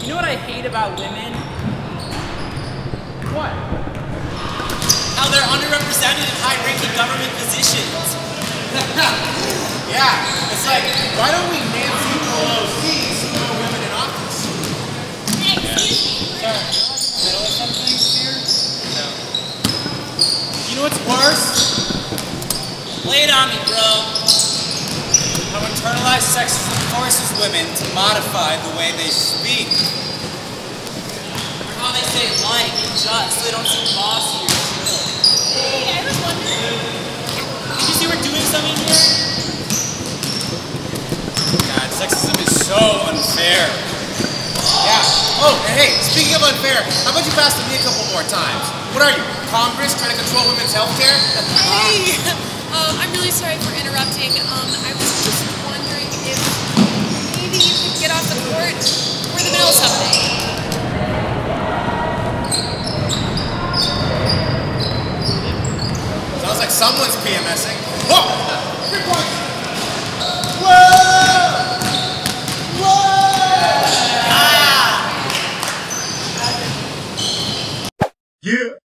You know what I hate about women? What? How they're underrepresented in high-ranking government positions. yeah, it's like, why don't we Nancy Pelosi more women in office? Sorry, middle or something here? No. You know what's worse? Lay it on me, bro. Internalized sexism forces women to modify the way they speak. Or how they say like and just so they don't seem bossy or chill. Hey, I was wondering. Did you see we're doing something here? God, sexism is so unfair. Yeah. Oh, and hey, speaking of unfair, how about you pass to me a couple more times? What are you, Congress trying to control women's health care? Hey, um, I'm really sorry for interrupting. Um, I was just wondering if maybe you could get off the court. We're in the middle of something. Like someone's PMSing. Whoa! Three points! Whoa! Whoa! Yeah!